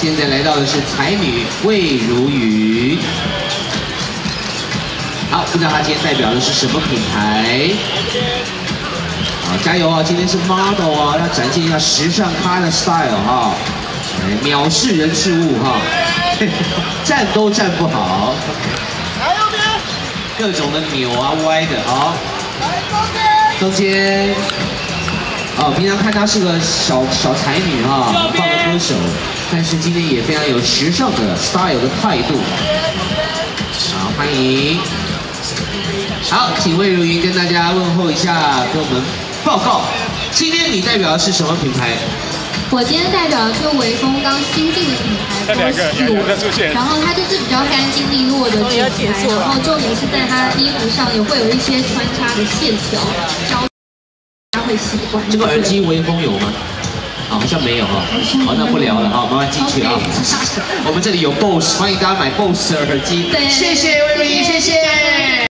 现在来到的是才女魏如雨。好，不知道她今天代表的是什么品牌？好，加油啊！今天是 model 啊，要展现一下时尚咖的 style 哈。哎，藐视人事物哈，站都站不好。来右边，各种的扭啊歪的啊。来中间，中间。哦，平常看她是个小小才女哈，很棒的歌手，但是今天也非常有时尚的 style 的态度。好，欢迎。好，请魏如云跟大家问候一下，跟我们报告，今天你代表的是什么品牌？我今天代表的是微风刚新进的品牌，然后它就是比较干净利落的剪裁，然后重点是在它衣服上也会有一些穿插的线条，大家会喜欢。这个耳机微风有吗？好像没有哈，好，那不聊了哈，慢慢进去啊。我们这里有 BOSS，欢迎大家买 BOSS 耳机。谢谢魏如云，谢谢。